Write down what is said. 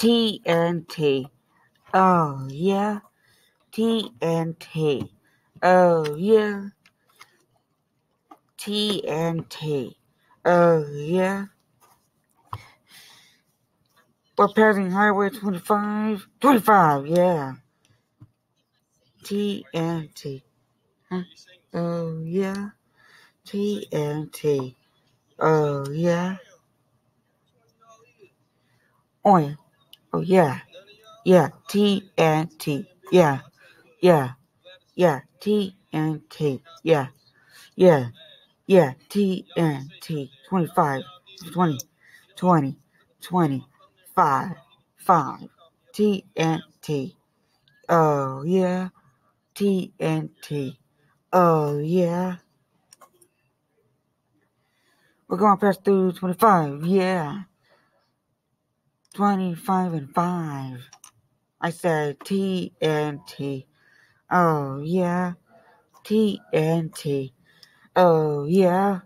TNT. Oh, yeah. TNT. Oh, yeah. TNT. Oh, yeah. We're passing Highway 25. 25, yeah. TNT. Huh? Oh, yeah. TNT. Oh, yeah. Oh, yeah. Oh, yeah. Yeah. TNT. Yeah. Yeah. Yeah. TNT. Yeah. Yeah. Yeah. TNT. 25. 20. 20. 20. 5. 5. TNT. Oh, yeah. TNT. Oh, yeah. We're going past through 25. Yeah. 25 and 5. I said TNT. Oh, yeah. TNT. Oh, yeah.